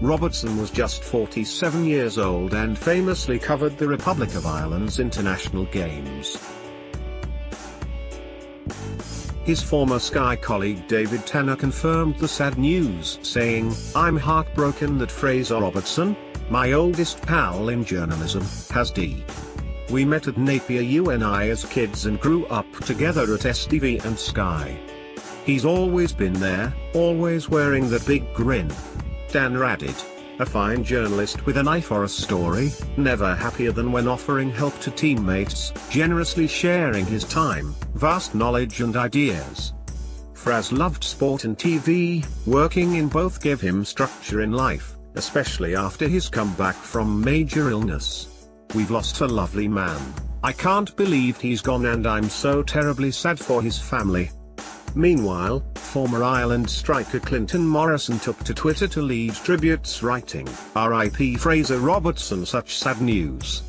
Robertson was just 47 years old and famously covered the Republic of Ireland's international games. His former Sky colleague David Tanner confirmed the sad news saying, I'm heartbroken that Fraser Robertson, my oldest pal in journalism, has D. We met at Napier UNI as kids and grew up together at STV and Sky. He's always been there, always wearing that big grin. Dan added. A fine journalist with an eye for a story, never happier than when offering help to teammates, generously sharing his time, vast knowledge and ideas. Fraz loved sport and TV, working in both gave him structure in life, especially after his comeback from major illness. We've lost a lovely man. I can't believe he's gone and I'm so terribly sad for his family. Meanwhile, former Ireland striker Clinton Morrison took to Twitter to lead tributes writing, R.I.P. Fraser Robertson such sad news.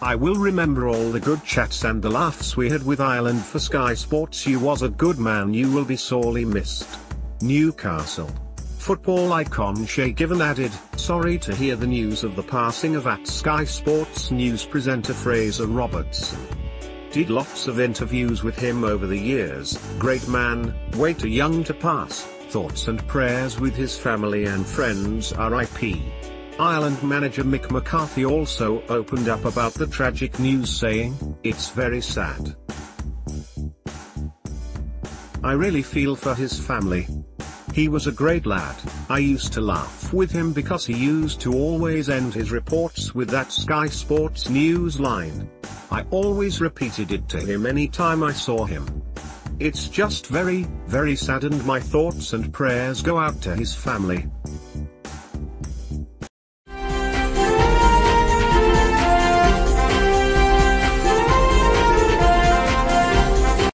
I will remember all the good chats and the laughs we had with Ireland for Sky Sports you was a good man you will be sorely missed. Newcastle. Football icon Shay Given added, sorry to hear the news of the passing of at Sky Sports news presenter Fraser Robertson did lots of interviews with him over the years, great man, way too young to pass, thoughts and prayers with his family and friends RIP. Ireland manager Mick McCarthy also opened up about the tragic news saying, it's very sad. I really feel for his family. He was a great lad, I used to laugh with him because he used to always end his reports with that Sky Sports News line. I always repeated it to him any time I saw him. It's just very, very sad and my thoughts and prayers go out to his family.